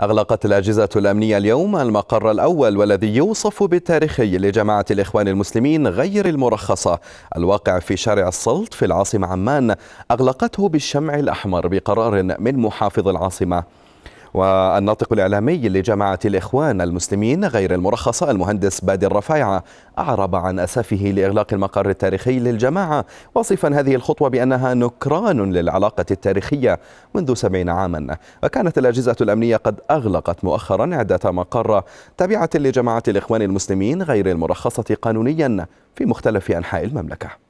أغلقت الأجهزة الأمنية اليوم المقر الأول والذي يوصف بالتاريخي لجماعة الإخوان المسلمين غير المرخصة. الواقع في شارع السلط في العاصمة عمان أغلقته بالشمع الأحمر بقرار من محافظ العاصمة. والناطق الإعلامي لجماعة الإخوان المسلمين غير المرخصة المهندس بادر رفايعة أعرب عن أسفه لإغلاق المقر التاريخي للجماعة. واصفا هذه الخطوة بأنها نكران للعلاقة التاريخية منذ سبعين عاما. وكانت الأجهزة الأمنية قد أغلقت مؤخرا عدة مقر تابعة لجماعة الإخوان المسلمين غير المرخصة قانونيا في مختلف أنحاء المملكة.